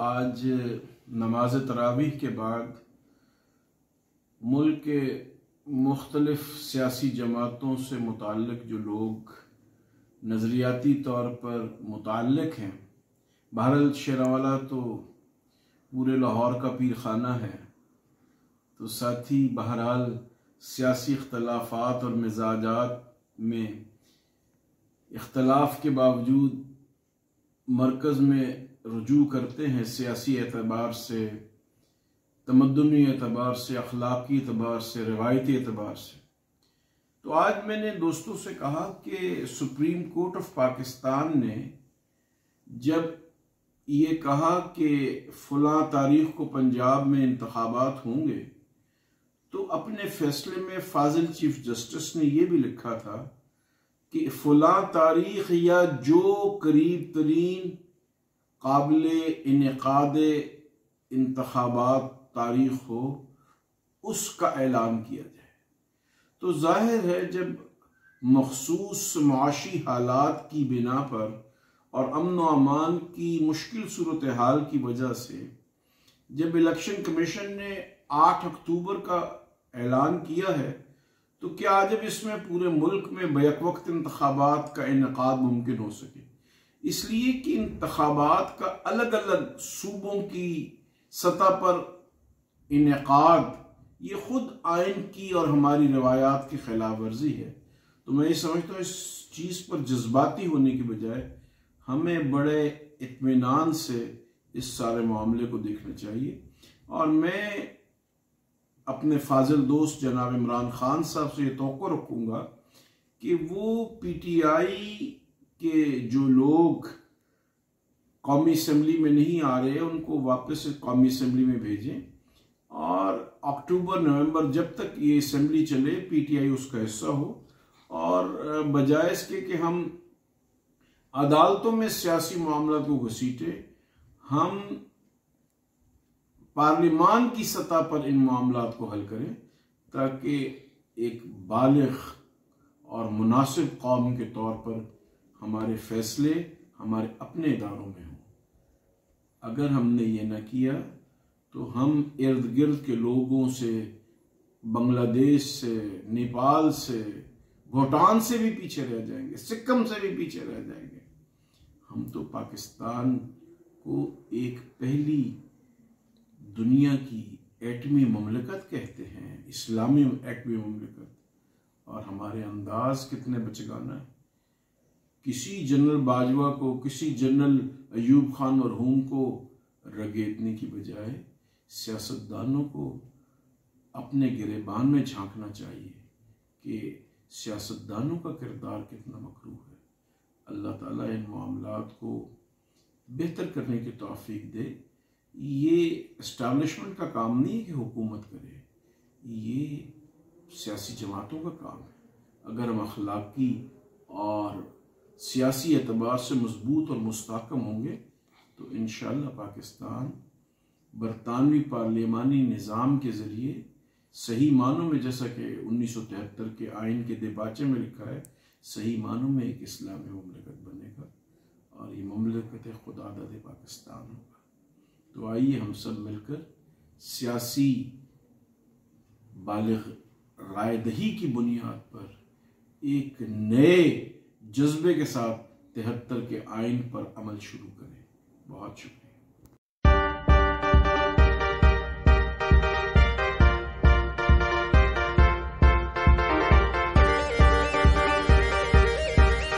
आज नमाज़ तरावीह के बाद मुल्क के मुख्तलिफ़ सियासी जमातों से मुतक जो लोग नज़रियाती तौर पर मुतक हैं बहरल शेरावाला तो पूरे लाहौर का पीर खाना है। तो साथ ही बहरहाल सियासी इख्तलाफात और मिजाजात में इख्तलाफ के बावजूद मरकज़ में रजू करते हैं सियासी एतबार से तमदनी एतबार से, अखलाकी एतबार से, रवायती एतबार से। तो आज मैंने दोस्तों से कहा कि सुप्रीम कोर्ट ऑफ़ पाकिस्तान ने जब ये कहा कि फला तारीख को पंजाब में इंतबात होंगे तो अपने फैसले में फाजिल चीफ जस्टिस ने यह भी लिखा था कि फला तारीख या जो करीब तरीन काबिल इनकाद इंतबात तारीख हो, उसका ऐलान किया जाए। तो ज़ाहिर है, जब मखसूस माशी हालात की बिना पर और अमन अमान की मुश्किल सूरत हाल की वजह से जब इलेक्शन कमीशन ने आठ अक्टूबर का ऐलान किया है तो क्या जब इसमें पूरे मुल्क में बैक वक्त इंतबात का इनका मुमकिन हो सके? इसलिए कि इंतबात का अलग अलग सूबों की सतह पर इनका ये खुद आइन की और हमारी रवायात की खिलाफ वर्जी है। तो मैं ये समझता हूँ इस चीज़ पर जज्बाती होने की बजाय हमें बड़े इतमान से इस सारे मामले को देखना चाहिए। और मैं अपने फाजिल दोस्त जनाब इमरान खान साहब से ये तो रखूँगा कि वो पी टी आई के जो लोग कौमी असम्बली में नहीं आ रहे, उनको वापस कौमी असम्बली में भेजें। और अक्टूबर, नवंबर, जब तक ये असम्बली चले पी टी आई उसका हिस्सा हो। और बजाय इसके कि हम अदालतों में सियासी मामला को घसीटे, हम पार्लिमान की सतह पर इन मामला को हल करें ताकि एक बालिग और मुनासिब कौम के तौर पर हमारे फैसले हमारे अपने इदारों में हों। अगर हमने ये ना किया तो हम इर्द गिर्द के लोगों से, बांग्लादेश से, नेपाल से, भूटान से भी पीछे रह जाएँगे, सिक्किम से भी पीछे रह जाएँगे। हम तो पाकिस्तान को एक पहली दुनिया की एटमी ममलकत कहते हैं, इस्लामी एटमी ममलकत। और हमारे अंदाज कितने बचगाना है। किसी जनरल बाजवा को, किसी जनरल अयूब खान और हुम को रगेतने की बजाय सियासतदानों को अपने गिरेबान में झांकना चाहिए कि सियासतदानों का किरदार कितना मकरू है। अल्लाह ताला इन मामलात को बेहतर करने की तौफीक दे ये इस्टेब्लिशमेंट का काम नहीं है कि हुकूमत करे। ये सियासी जमातों का काम है। अगर हम अखलाकी और सियासी एतबार से मज़बूत और मुस्तकम होंगे तो इन पाकिस्तान बरतानवी पार्लियामानी निज़ाम के ज़रिए सही मानों में, जैसा कि उन्नीस सौ तिहत्तर के आइन के दिबाचे में लिखा है, सही मानों में एक इस्लामी ममलकत बनेगा और ये ममलकत खुदा दे पाकिस्तान होगा। तो आइए हम सब मिलकर सियासी बालग रायदही की बुनियाद पर एक नए जज्बे के साथ तिहत्तर के आइन पर अमल शुरू करें। बहुत शुक्रिया।